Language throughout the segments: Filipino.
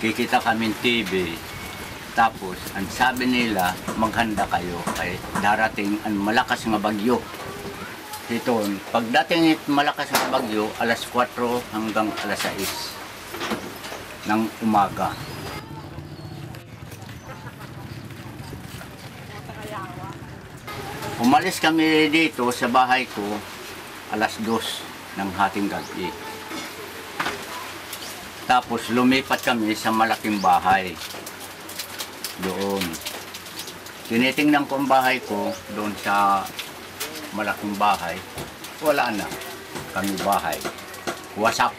kikita kami TV. Tapos, ang sabi nila, maghanda kayo kay darating ang malakas nga bagyo. Ito, pagdating it malakas nga bagyo, alas 4 hanggang alas 6 ng umaga. Umalis kami dito sa bahay ko alas 2 ng hating gabi. Tapos lumipat kami sa malaking bahay. Doon. Tinitingnan ko ang bahay ko doon sa malaking bahay. Wala na. Kami bahay. Wasak.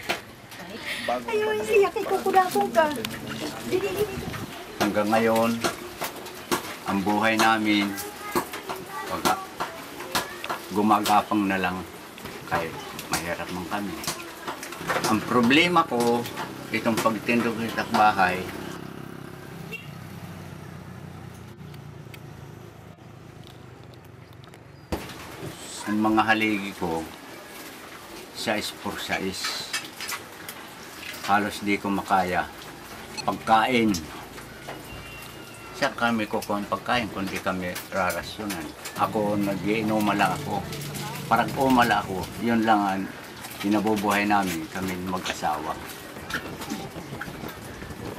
Ayun, siya kay kukulabong ka. Hanggang ngayon, ang buhay namin, pag gumagapang na lang kahit mahirap man kami. Ang problema ko, itong pagtindog sa bahay, ang mga haligi ko, size for size. Halos di ko makaya. Pagkain, sa kami kukuha ang pagkain kundi kami rarasyonan. Ako nag-iinumala ako. Parang umala ako. Yun lang ang kinabubuhay namin, kami mag-asawa.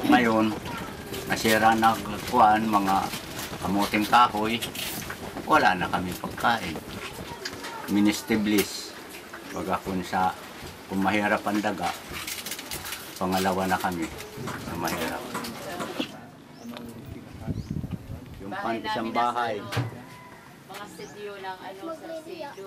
Ngayon, nasira na kuhaan mga kamuting kahoy, wala na kami pagkain. Ministiblis. Pag ako sa kung mahirap ang daga, pangalawa na kami sa mahirap. Yung pan isang bahay, Mga studio ng ano sa studio.